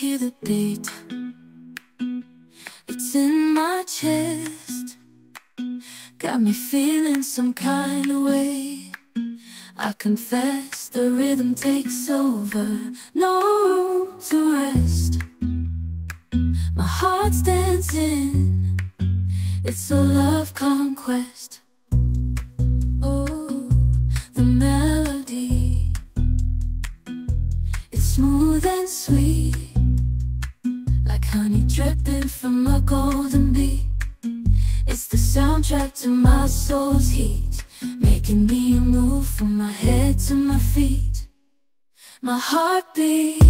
hear the beat. It's in my chest. Got me feeling some kind of way. I confess the rhythm takes over. No room to rest. My heart's dancing. It's a love conquest. Oh, the melody. It's smooth and sweet honey dripping from a golden bee It's the soundtrack to my soul's heat Making me move from my head to my feet. My heartbeat,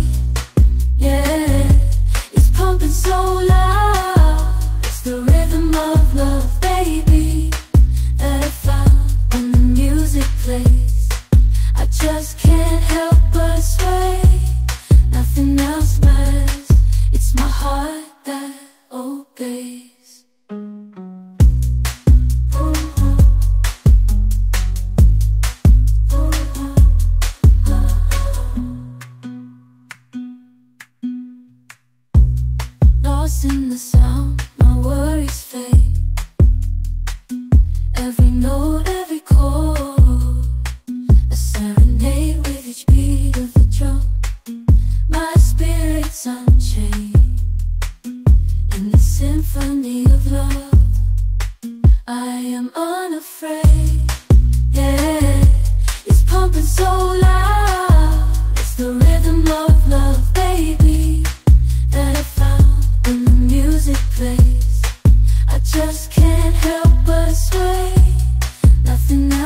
lost in the sound, my worries fade. Every note, every chord A serenade with each beat of the drum. My spirit's unchained In the symphony of love I am unafraid. Yeah, it's pumping so loud. and